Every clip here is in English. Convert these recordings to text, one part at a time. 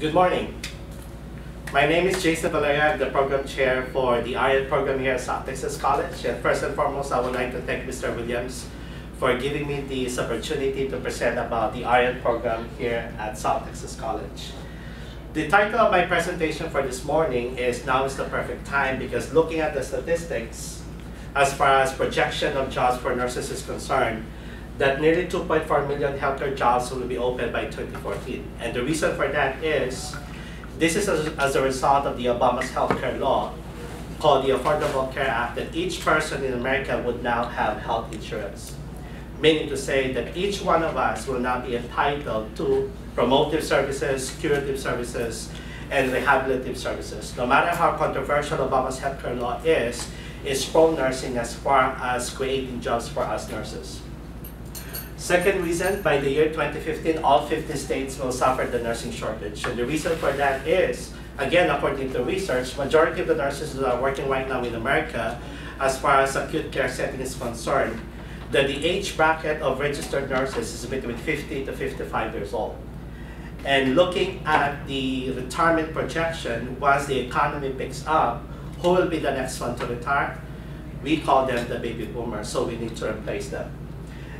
Good morning. My name is Jason Valeria. I'm the program chair for the RN program here at South Texas College. And first and foremost, I would like to thank Mr. Williams for giving me this opportunity to present about the RN program here at South Texas College. The title of my presentation for this morning is Now is the Perfect Time because looking at the statistics, as far as projection of jobs for nurses is concerned, that nearly 2.4 million healthcare jobs will be opened by 2014. And the reason for that is, this is as, as a result of the Obama's healthcare law called the Affordable Care Act that each person in America would now have health insurance. Meaning to say that each one of us will now be entitled to promotive services, curative services, and rehabilitative services. No matter how controversial Obama's healthcare law is, it's pro-nursing as far as creating jobs for us nurses. Second reason, by the year 2015, all 50 states will suffer the nursing shortage. And the reason for that is, again, according to research, majority of the nurses that are working right now in America, as far as acute care setting is concerned, that the age bracket of registered nurses is between 50 to 55 years old. And looking at the retirement projection, once the economy picks up, who will be the next one to retire? We call them the baby boomers, so we need to replace them.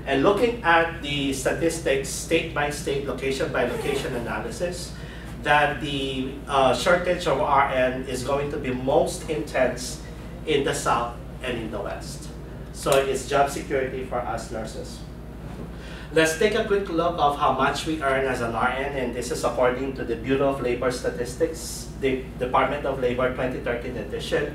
And looking at the statistics state by state, location by location analysis, that the uh, shortage of RN is going to be most intense in the South and in the West. So it's job security for us nurses. Let's take a quick look of how much we earn as an RN, and this is according to the Bureau of Labor Statistics, the Department of Labor 2013 edition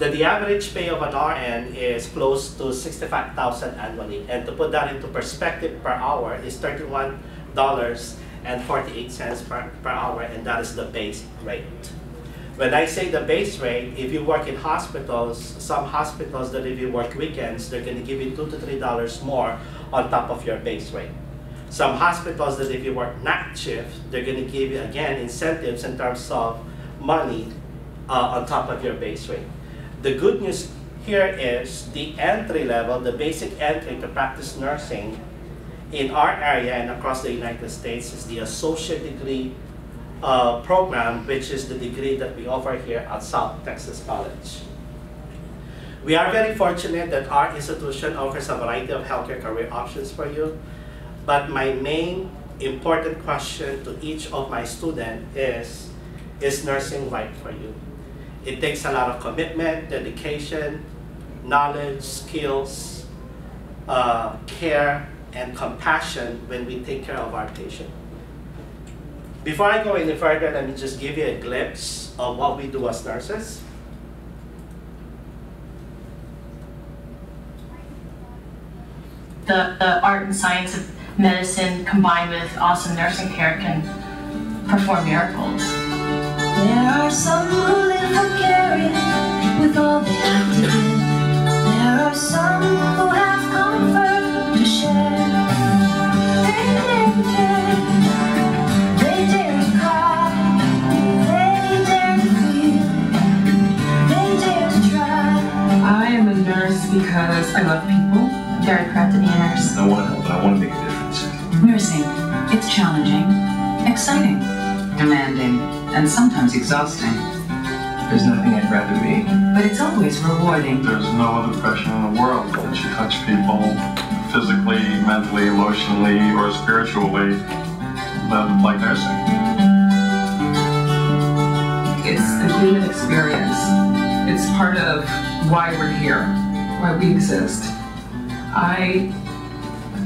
that the average pay of an RN is close to 65,000 annually. And to put that into perspective per hour is $31.48 per, per hour, and that is the base rate. When I say the base rate, if you work in hospitals, some hospitals that if you work weekends, they're gonna give you two to three dollars more on top of your base rate. Some hospitals that if you work night shift, they're gonna give you, again, incentives in terms of money uh, on top of your base rate. The good news here is the entry level, the basic entry to practice nursing in our area and across the United States is the associate degree uh, program, which is the degree that we offer here at South Texas College. We are very fortunate that our institution offers a variety of healthcare career options for you, but my main important question to each of my students is, is nursing right for you? It takes a lot of commitment, dedication, knowledge, skills, uh, care, and compassion when we take care of our patient. Before I go any further, let me just give you a glimpse of what we do as nurses. The, the art and science of medicine combined with awesome nursing care can perform miracles. There are some who live precarious with all they have to give. There are some who have comfort to share. They never care. They dare cry. They dare feel. They dare try. I am a nurse because I love people. I'm very proud a nurse. I want to help, and I want to make a difference. Nursing. It's challenging, exciting, demanding, and sometimes exhausting. There's nothing I'd rather be. But it's always rewarding. There's no other profession in the world that you touch people physically, mentally, emotionally, or spiritually than like nursing. It's a human experience. It's part of why we're here, why we exist. I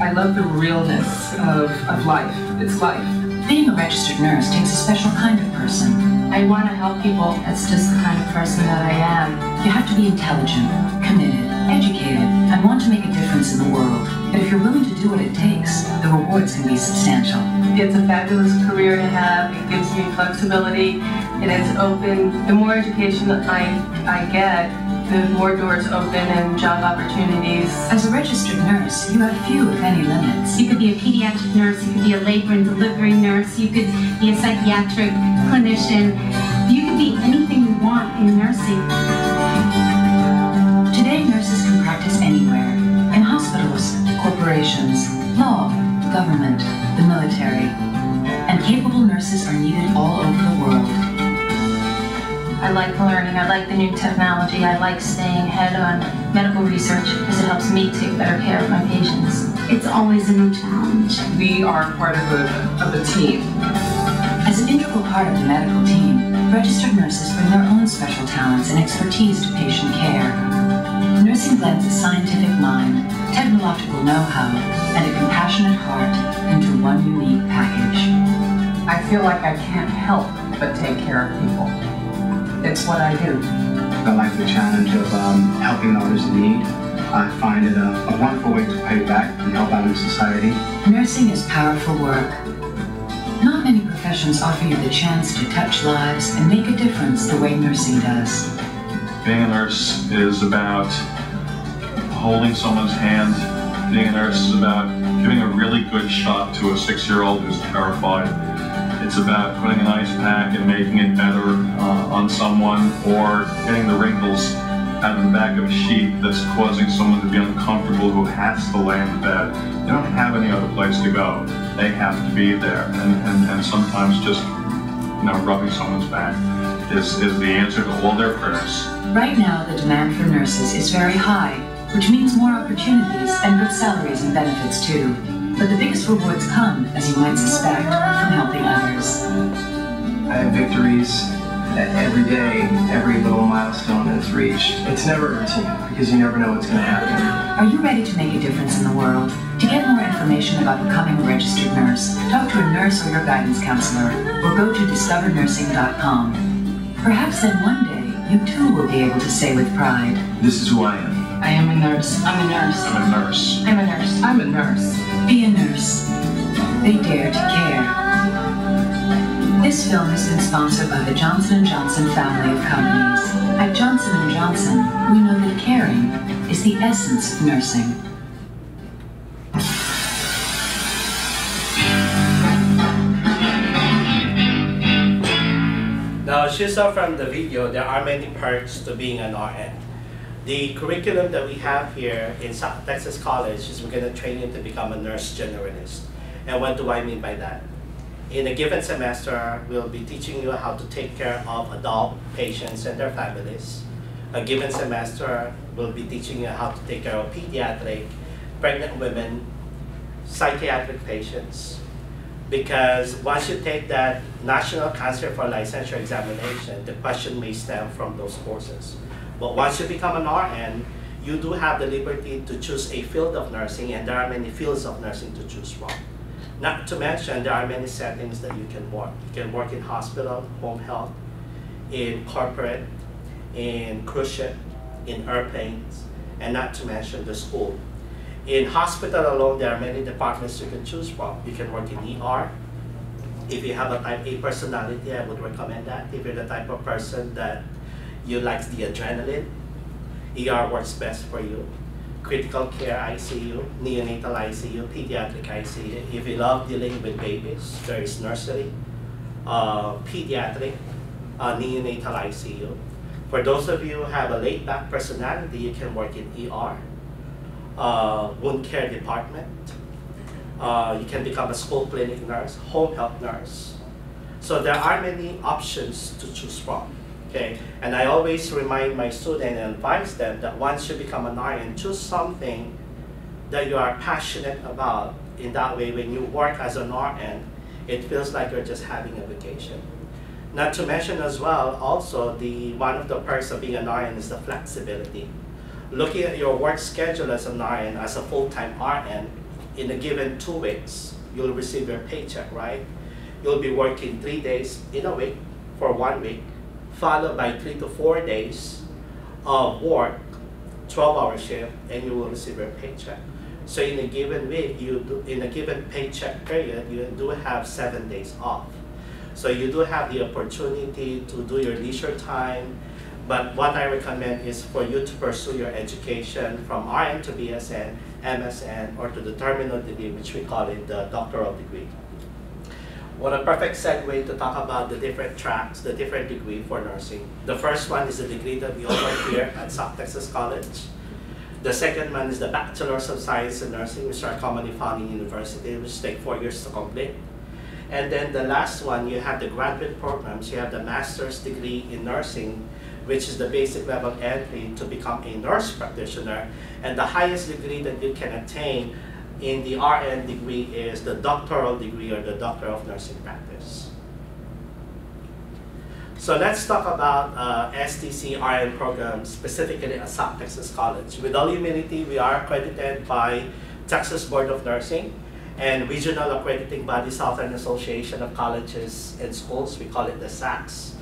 I love the realness of, of life. It's life. Being a registered nurse takes a special kind of person. I want to help people. That's just the kind of person that I am. You have to be intelligent, committed, educated, and want to make a difference in the world. But if you're willing to do what it takes, the rewards can be substantial. It's a fabulous career to have. It gives me flexibility. It is open. The more education I, I get, the more doors open and job opportunities. As a registered nurse, you have few, if any, limits. You could be a pediatric nurse, you could be a labor and delivery nurse, you could be a psychiatric clinician, you could be anything you want in nursing. Today, nurses can practice anywhere in hospitals, corporations, law, government, the military. And capable nurses are needed all over the world. I like learning. I like the new technology. I like staying ahead on medical research because it helps me take better care of my patients. It's always a new challenge. We are part of a, of a team. As an integral part of the medical team, registered nurses bring their own special talents and expertise to patient care. Nursing blends a scientific mind, technological know-how, and a compassionate heart into one unique package. I feel like I can't help but take care of people. It's what I do. I like the challenge of um, helping others in need. I find it a, a wonderful way to pay back and help out in society. Nursing is powerful work. Not many professions offer you the chance to touch lives and make a difference the way nursing does. Being a nurse is about holding someone's hand. Being a nurse is about giving a really good shot to a six-year-old who's terrified. It's about putting an ice pack and making it better uh, on someone or getting the wrinkles out of the back of a sheet that's causing someone to be uncomfortable who has to lay in bed. They don't have any other place to go. They have to be there. And, and, and sometimes just, you know, rubbing someone's back is, is the answer to all their prayers. Right now, the demand for nurses is very high, which means more opportunities and good salaries and benefits too. But the biggest rewards come, as you might suspect, from helping others. I have victories that every day, every little milestone that's reached. It's never a routine because you never know what's going to happen. Are you ready to make a difference in the world? To get more information about becoming a registered nurse, talk to a nurse or your guidance counselor, or go to discovernursing.com. Perhaps then one day, you too will be able to say with pride, This is who I am. I am a nurse. I'm a nurse. I'm a nurse. I'm a nurse. I'm a nurse. Nurse. They dare to care. This film has been sponsored by the Johnson & Johnson family of companies. At Johnson & Johnson, we know that caring is the essence of nursing. Now, as you saw from the video, there are many parts to being an RN. The curriculum that we have here in South Texas College is we're going to train you to become a nurse generalist. And what do I mean by that? In a given semester, we'll be teaching you how to take care of adult patients and their families. A given semester, we'll be teaching you how to take care of pediatric, pregnant women, psychiatric patients. Because once you take that National Council for Licensure examination, the question may stem from those courses. But once you become an RN, you do have the liberty to choose a field of nursing, and there are many fields of nursing to choose from. Not to mention, there are many settings that you can work. You can work in hospital, home health, in corporate, in cruise ship, in airplanes, and not to mention the school. In hospital alone, there are many departments you can choose from. You can work in ER. If you have a type A personality, I would recommend that. If you're the type of person that you like the adrenaline, ER works best for you. Critical care ICU, neonatal ICU, pediatric ICU. If you love dealing with babies, there is nursery, uh, pediatric, uh, neonatal ICU. For those of you who have a laid back personality, you can work in ER, uh, wound care department. Uh, you can become a school clinic nurse, home health nurse. So there are many options to choose from. Okay, and I always remind my students and advise them that once you become an RN, choose something that you are passionate about. In that way, when you work as an RN, it feels like you're just having a vacation. Not to mention as well, also the one of the perks of being an RN is the flexibility. Looking at your work schedule as an RN, as a full-time RN, in a given two weeks, you'll receive your paycheck, right? You'll be working three days in a week for one week, followed by three to four days of work, 12-hour shift, and you will receive your paycheck. So in a given week, you do, in a given paycheck period, you do have seven days off. So you do have the opportunity to do your leisure time, but what I recommend is for you to pursue your education from RN to BSN, MSN, or to the terminal degree, which we call it the doctoral degree. What a perfect segue to talk about the different tracks, the different degree for nursing. The first one is the degree that we offer here at South Texas College. The second one is the Bachelor's of Science in Nursing, which are commonly found in university, which take four years to complete. And then the last one, you have the graduate programs. You have the master's degree in nursing, which is the basic level entry to become a nurse practitioner. And the highest degree that you can attain in the RN degree is the doctoral degree or the Doctor of Nursing Practice. So let's talk about uh, STC RN program, specifically at South Texas College. With all humility, we are accredited by Texas Board of Nursing and regional accrediting body Southern Association of Colleges and Schools, we call it the SACS.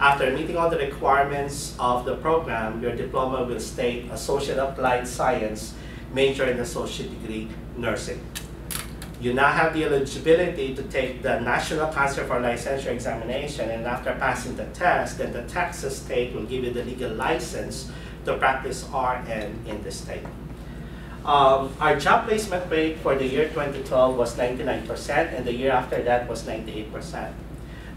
After meeting all the requirements of the program, your diploma will state Associate Applied Science, major in Associate Degree Nursing. You now have the eligibility to take the National Council for Licensure examination, and after passing the test, then the Texas state will give you the legal license to practice RN in the state. Um, our job placement rate for the year 2012 was 99%, and the year after that was 98%.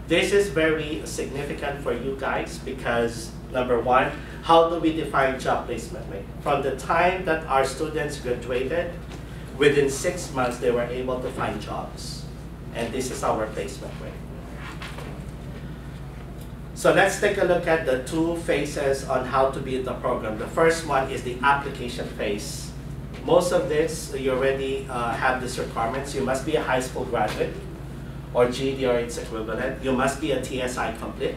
This is very significant for you guys because, number one, how do we define job placement rate? From the time that our students graduated, within six months they were able to find jobs. And this is our placement rate. So let's take a look at the two phases on how to build the program. The first one is the application phase most of this, you already uh, have these requirements. You must be a high school graduate or GED or its equivalent. You must be a TSI complete.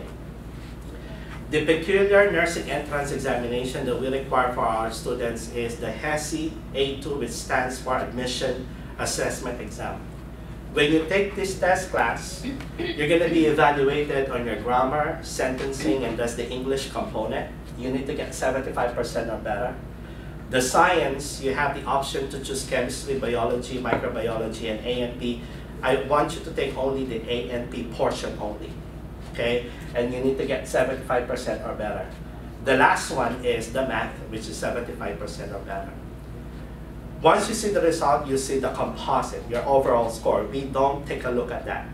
The peculiar nursing entrance examination that we require for our students is the HESI A2, which stands for Admission Assessment Exam. When you take this test class, you're going to be evaluated on your grammar, sentencing, and that's the English component. You need to get 75% or better. The science, you have the option to choose chemistry, biology, microbiology, and A&P. I want you to take only the A&P portion only, okay? And you need to get 75% or better. The last one is the math, which is 75% or better. Once you see the result, you see the composite, your overall score. We don't take a look at that.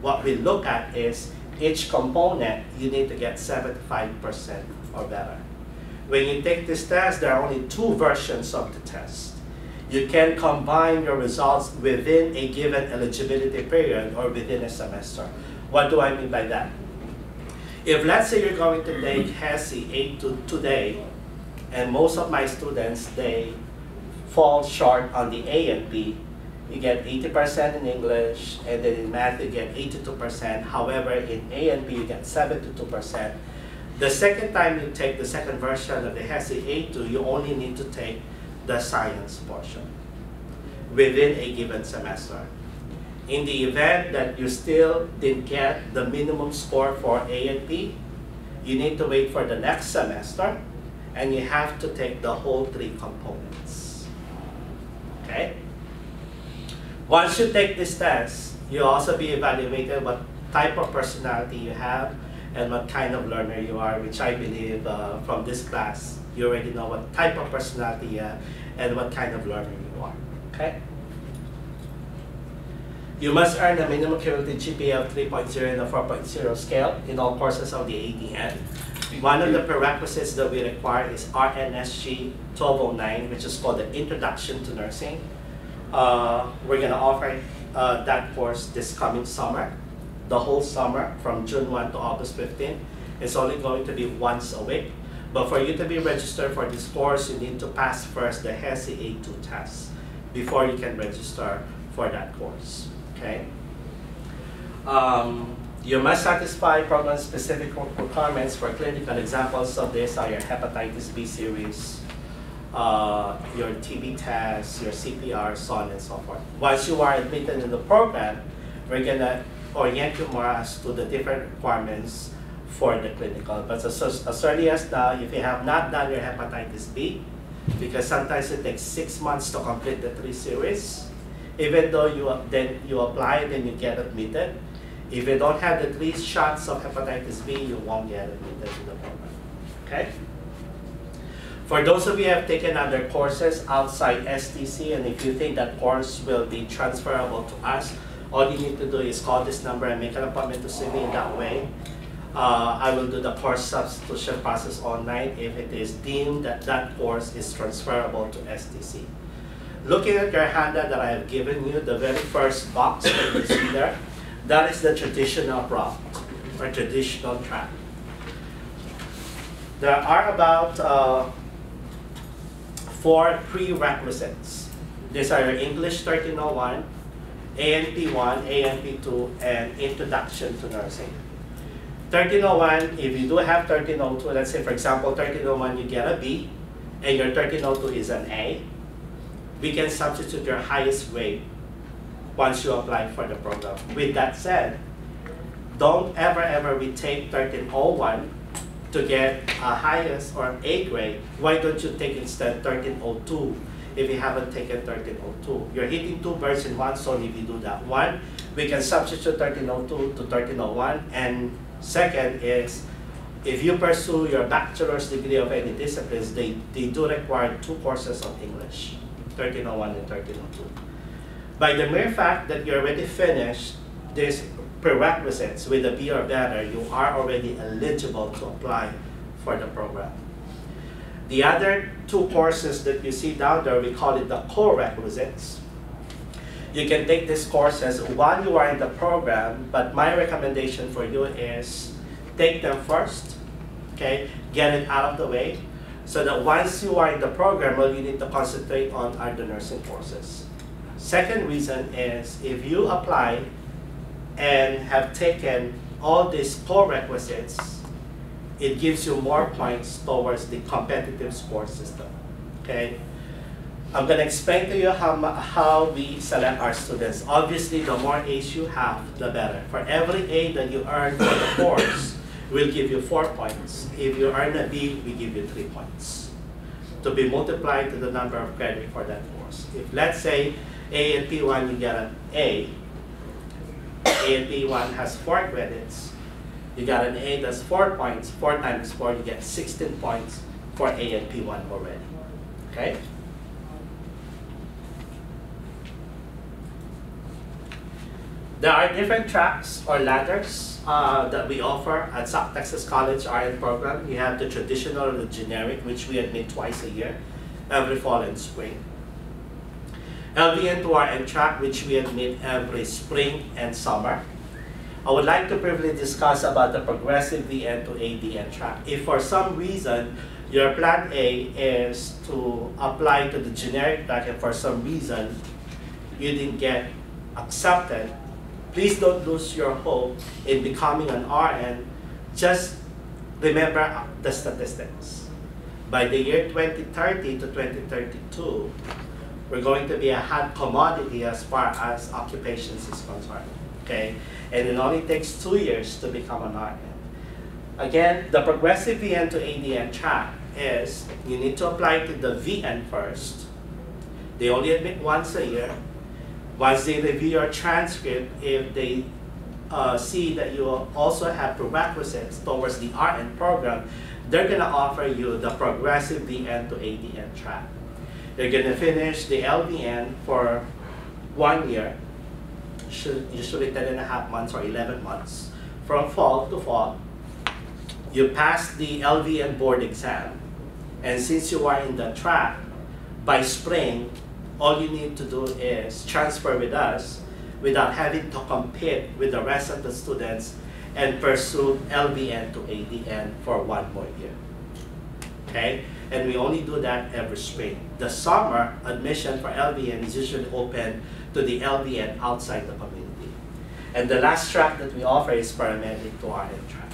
What we look at is each component, you need to get 75% or better. When you take this test, there are only two versions of the test. You can combine your results within a given eligibility period or within a semester. What do I mean by that? If let's say you're going to take HESI A2 today, and most of my students, they fall short on the A and P, you get 80% in English, and then in math you get 82%. However, in A and P you get 72%. The second time you take the second version of the HESI A2, you only need to take the science portion within a given semester. In the event that you still didn't get the minimum score for A and P, you need to wait for the next semester and you have to take the whole three components. Okay? Once you take this test, you'll also be evaluated what type of personality you have, and what kind of learner you are, which I believe uh, from this class, you already know what type of personality you have and what kind of learner you are, okay? You must earn a minimum cumulative GPA of 3.0 in the 4.0 scale in all courses of the ADN. One of the prerequisites that we require is RNSG 1209, which is called the Introduction to Nursing. Uh, we're gonna offer uh, that course this coming summer the whole summer from June 1 to August 15. It's only going to be once a week. But for you to be registered for this course, you need to pass first the HESI A2 test before you can register for that course, okay? Um, you must satisfy program-specific requirements for clinical examples of this are your hepatitis B series, uh, your TB test, your CPR, so on and so forth. Once you are admitted in the program, we're gonna orient you more as to the different requirements for the clinical. But as, as early as now, if you have not done your hepatitis B, because sometimes it takes six months to complete the three series, even though you then you apply, then you get admitted. If you don't have the three shots of hepatitis B, you won't get admitted to the program. Okay? For those of you who have taken other courses outside STC, and if you think that course will be transferable to us, all you need to do is call this number and make an appointment to see me in that way. Uh, I will do the course substitution process online if it is deemed that that course is transferable to STC. Looking at your handout that I have given you, the very first box that you see there, That is the traditional route or traditional track. There are about uh, four prerequisites. These are your English 1301, ANP1, ANP2, and Introduction to Nursing. 1301, if you do have 1302, let's say for example 1301 you get a B, and your 1302 is an A, we can substitute your highest grade once you apply for the program. With that said, don't ever ever retake 1301 to get a highest or A grade. Why don't you take instead 1302 if you haven't taken 1302? You're hitting two birds in one stone if you do that. One, we can substitute 1302 to 1301 and second is if you pursue your bachelor's degree of any disciplines, they, they do require two courses of English, 1301 and 1302. By the mere fact that you already finished these prerequisites with a B or better, you are already eligible to apply for the program. The other two courses that you see down there, we call it the core requisites. You can take these courses while you are in the program, but my recommendation for you is take them first, okay? Get it out of the way, so that once you are in the program, all you need to concentrate on are the nursing courses. Second reason is if you apply and have taken all these core requisites, it gives you more points towards the competitive score system, okay? I'm going to explain to you how, how we select our students. Obviously, the more A's you have, the better. For every A that you earn for the course, we'll give you four points. If you earn a B, we give you three points. To be multiplied to the number of credit for that course. If let's say A and P1, you get an A, A and P1 has four credits, you got an A that's four points, four times four, you get 16 points for A and P1 already, okay? There are different tracks or ladders uh, that we offer at South Texas College RN program. You have the traditional or the generic, which we admit twice a year, every fall and spring. LVN to RN track, which we admit every spring and summer. I would like to briefly discuss about the progressive VN to ADN track. If for some reason your plan A is to apply to the generic track and for some reason you didn't get accepted, Please don't lose your hope in becoming an RN. Just remember the statistics. By the year 2030 to 2032, we're going to be a hot commodity as far as occupations is concerned. Okay, and it only takes two years to become an RN. Again, the progressive VN to ADN track is you need to apply to the VN first. They only admit once a year once they review your transcript, if they uh, see that you also have prerequisites towards the RN program, they're going to offer you the progressive VN to ADN track. You're going to finish the LVN for one year, should usually 10 and a half months or 11 months, from fall to fall. You pass the LVN board exam, and since you are in the track, by spring, all you need to do is transfer with us without having to compete with the rest of the students and pursue LVN to ADN for one more year. Okay? And we only do that every spring. The summer admission for LVN is usually open to the LVN outside the community. And the last track that we offer is paramedic to RN track.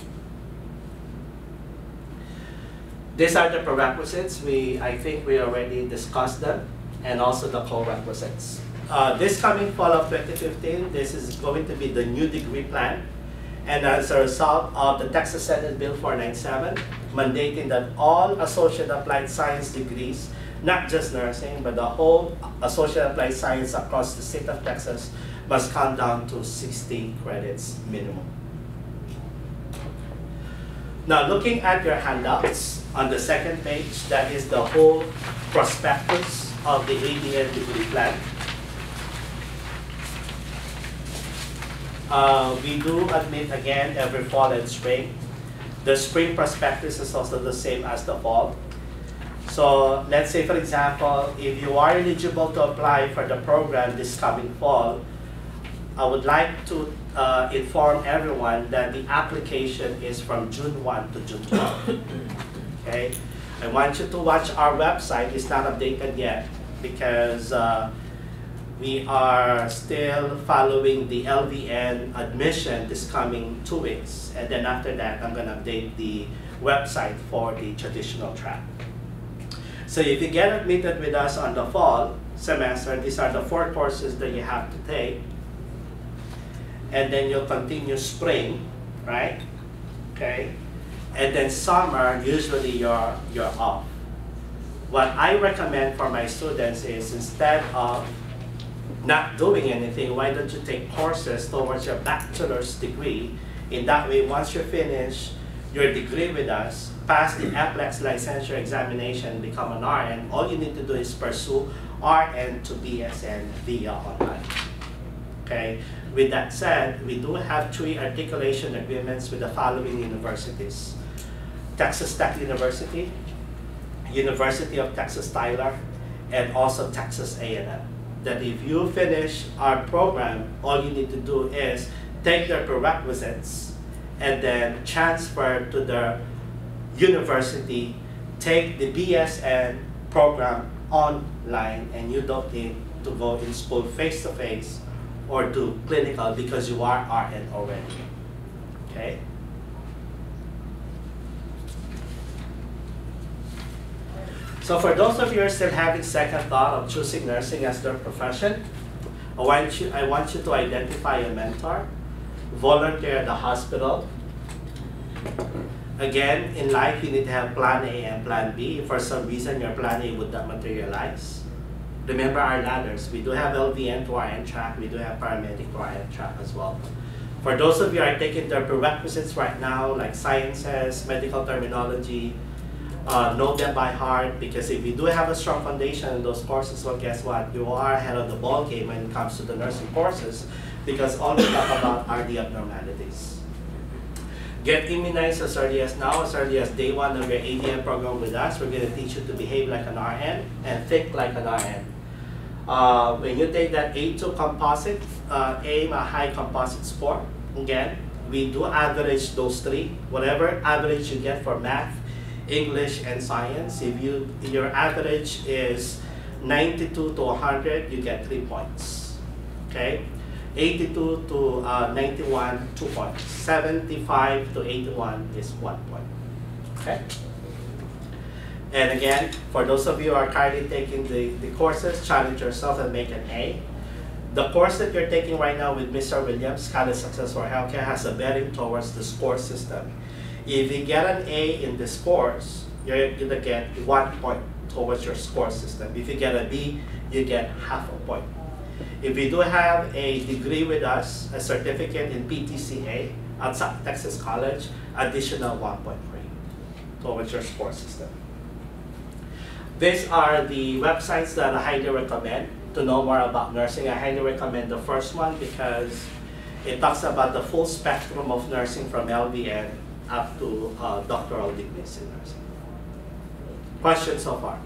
These are the prerequisites. We, I think we already discussed them and also the core requisites. Uh, this coming fall of 2015, this is going to be the new degree plan. And as a result of the Texas Senate Bill 497, mandating that all associate applied science degrees, not just nursing, but the whole associate applied science across the state of Texas must come down to 60 credits minimum. Now looking at your handouts, on the second page, that is the whole prospectus of the ADN degree plan. Uh, we do admit again every fall and spring. The spring prospectus is also the same as the fall. So let's say for example, if you are eligible to apply for the program this coming fall, I would like to uh, inform everyone that the application is from June 1 to June 12. okay? I want you to watch our website. It's not updated yet because uh, we are still following the LVN admission this coming two weeks. And then after that, I'm gonna update the website for the traditional track. So if you get admitted with us on the fall semester, these are the four courses that you have to take. And then you'll continue spring, right? Okay? And then summer, usually you're, you're off. What I recommend for my students is instead of not doing anything, why don't you take courses towards your bachelor's degree? In that way, once you finish your degree with us, pass the NCLEX licensure examination, become an RN, all you need to do is pursue RN to BSN via online. Okay? With that said, we do have three articulation agreements with the following universities. Texas Tech University, University of Texas Tyler, and also Texas A&M. That if you finish our program, all you need to do is take their prerequisites and then transfer to the university, take the BSN program online, and you don't need to go in school face to face or do clinical because you are RN already. Okay? So for those of you who are still having second thought of choosing nursing as their profession, I want you, I want you to identify a mentor, volunteer at the hospital. Again, in life, you need to have plan A and plan B. If for some reason your plan A would not materialize, remember our ladders. We do have LVN to RN track, we do have paramedic to RN track as well. For those of you who are taking the prerequisites right now, like sciences, medical terminology, uh, know them by heart because if you do have a strong foundation in those courses, well, guess what? You are ahead of the ball game when it comes to the nursing courses because all we talk about are the abnormalities. Get immunized as early as now, as early as day one of your ADN program with us. We're going to teach you to behave like an RN and think like an RN. Uh, when you take that A2 composite, uh, aim a high composite score. Again, we do average those three. Whatever average you get for math, English, and science, if you your average is 92 to 100, you get three points. Okay, 82 to uh, 91, two points. 75 to 81 is one point. Okay. And again, for those of you who are currently taking the, the courses, challenge yourself and make an A. The course that you're taking right now with Mr. Williams, College Success for Healthcare, has a bearing towards the score system. If you get an A in this course, you're gonna get one point towards your score system. If you get a B, you get half a point. If you do have a degree with us, a certificate in PTCA at South Texas College, additional 1.3 towards your score system. These are the websites that I highly recommend to know more about nursing. I highly recommend the first one because it talks about the full spectrum of nursing from LVN up to uh, doctoral degrees in nursing. Questions so far?